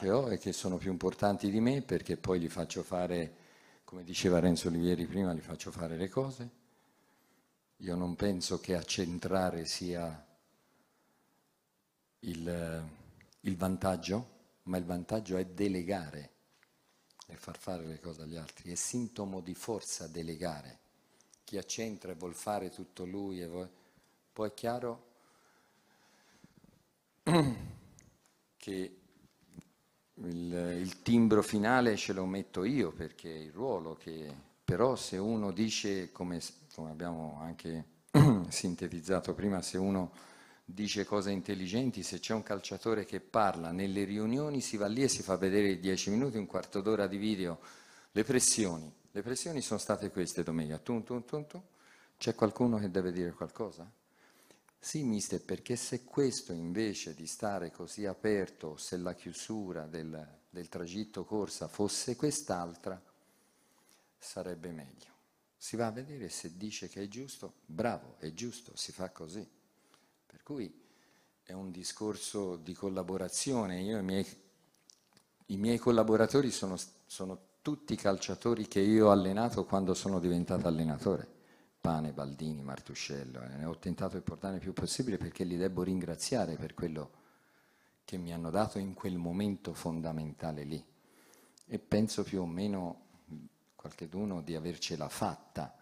che ho e che sono più importanti di me perché poi li faccio fare, come diceva Renzo Olivieri prima, li faccio fare le cose. Io non penso che accentrare sia il, il vantaggio, ma il vantaggio è delegare e far fare le cose agli altri. È sintomo di forza delegare. Chi accentra e vuol fare tutto lui, vuol... poi è chiaro che il, il, timbro finale ce lo metto io perché è il ruolo che però se uno dice, come, come abbiamo anche sintetizzato prima, se uno dice cose intelligenti, se c'è un calciatore che parla nelle riunioni si va lì e si fa vedere dieci minuti, un quarto d'ora di video, le pressioni. Le pressioni sono state queste domenica, tum, tum, tum. C'è qualcuno che deve dire qualcosa? Sì, mister, perché se questo invece di stare così aperto, se la chiusura del, del tragitto corsa fosse quest'altra, sarebbe meglio. Si va a vedere se dice che è giusto, bravo, è giusto, si fa così. Per cui è un discorso di collaborazione. Io i miei, i miei collaboratori sono, sono tutti calciatori che io ho allenato quando sono diventato allenatore. Pane, Baldini, Martuscello, eh, ne ho tentato di portare il più possibile perché li devo ringraziare per quello che mi hanno dato in quel momento fondamentale lì. E penso più o meno, qualcheduno, di avercela fatta.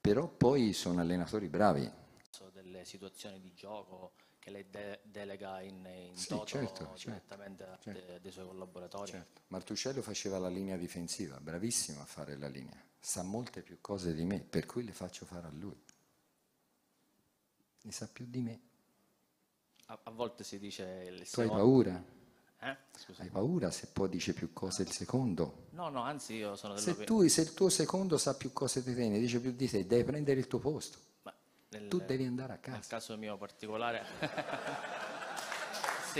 Però poi sono allenatori bravi, delle situazioni di gioco che lei de- delega in, in sì, toto certo, certo direttamente certo, de- dei suoi collaboratori. Certo. Martuscello faceva la linea difensiva, bravissimo a fare la linea, sa molte più cose di me, per cui le faccio fare a lui. Ne sa più di me. A, a volte si dice... Il tu hai paura? Eh? Hai paura se poi dice più cose il secondo? No, no, anzi io sono se, tu, se il tuo secondo sa più cose di te, ne dice più di te, devi prendere il tuo posto. Nel, tu devi andare a casa. Nel caso mio particolare